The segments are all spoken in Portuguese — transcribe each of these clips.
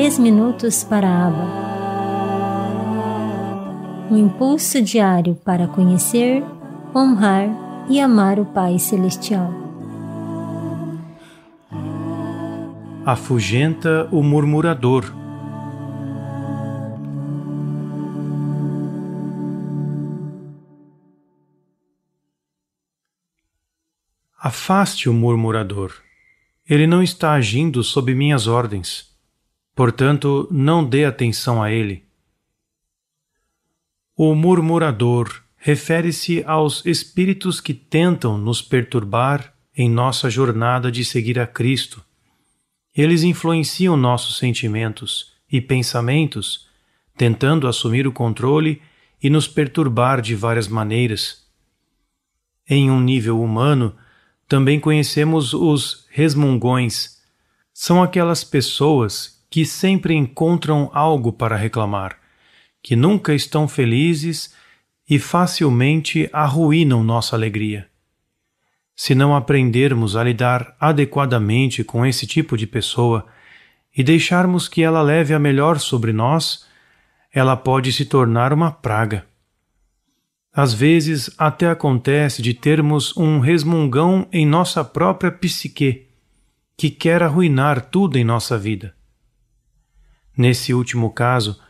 Três minutos para a aba. Um impulso diário para conhecer, honrar e amar o Pai Celestial. Afugenta o murmurador. Afaste o murmurador. Ele não está agindo sob minhas ordens. Portanto, não dê atenção a ele. O murmurador refere-se aos espíritos que tentam nos perturbar em nossa jornada de seguir a Cristo. Eles influenciam nossos sentimentos e pensamentos, tentando assumir o controle e nos perturbar de várias maneiras. Em um nível humano, também conhecemos os resmungões. São aquelas pessoas que sempre encontram algo para reclamar, que nunca estão felizes e facilmente arruinam nossa alegria. Se não aprendermos a lidar adequadamente com esse tipo de pessoa e deixarmos que ela leve a melhor sobre nós, ela pode se tornar uma praga. Às vezes até acontece de termos um resmungão em nossa própria psique, que quer arruinar tudo em nossa vida. Nesse último caso,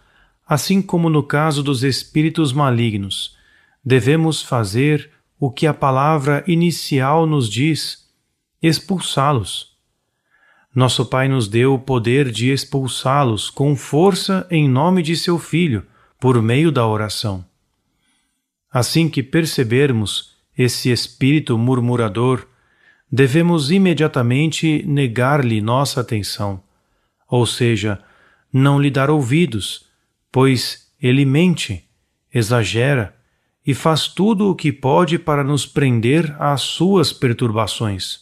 assim como no caso dos espíritos malignos, devemos fazer o que a palavra inicial nos diz: expulsá-los. Nosso Pai nos deu o poder de expulsá-los com força em nome de seu Filho, por meio da oração. Assim que percebermos esse espírito murmurador, devemos imediatamente negar-lhe nossa atenção, ou seja, não lhe dar ouvidos, pois ele mente, exagera e faz tudo o que pode para nos prender às suas perturbações.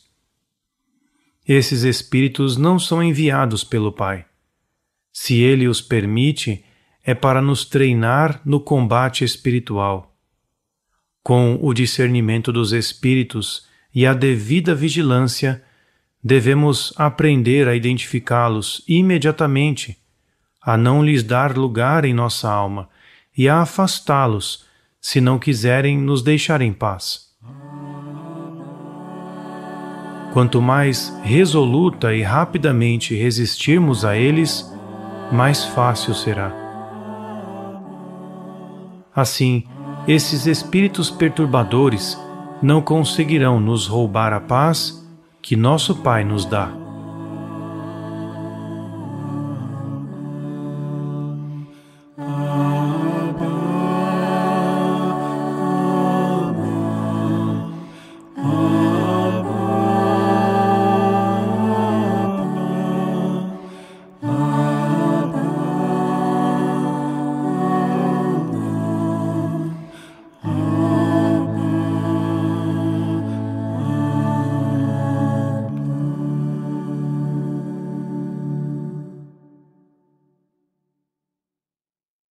Esses espíritos não são enviados pelo Pai. Se ele os permite, é para nos treinar no combate espiritual. Com o discernimento dos espíritos e a devida vigilância, devemos aprender a identificá-los imediatamente a não lhes dar lugar em nossa alma e a afastá-los, se não quiserem nos deixar em paz. Quanto mais resoluta e rapidamente resistirmos a eles, mais fácil será. Assim, esses espíritos perturbadores não conseguirão nos roubar a paz que nosso Pai nos dá.